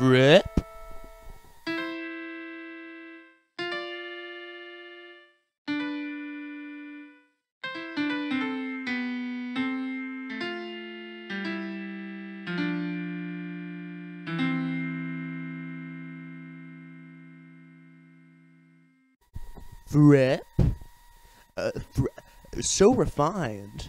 Rip. Rip. Uh, so refined.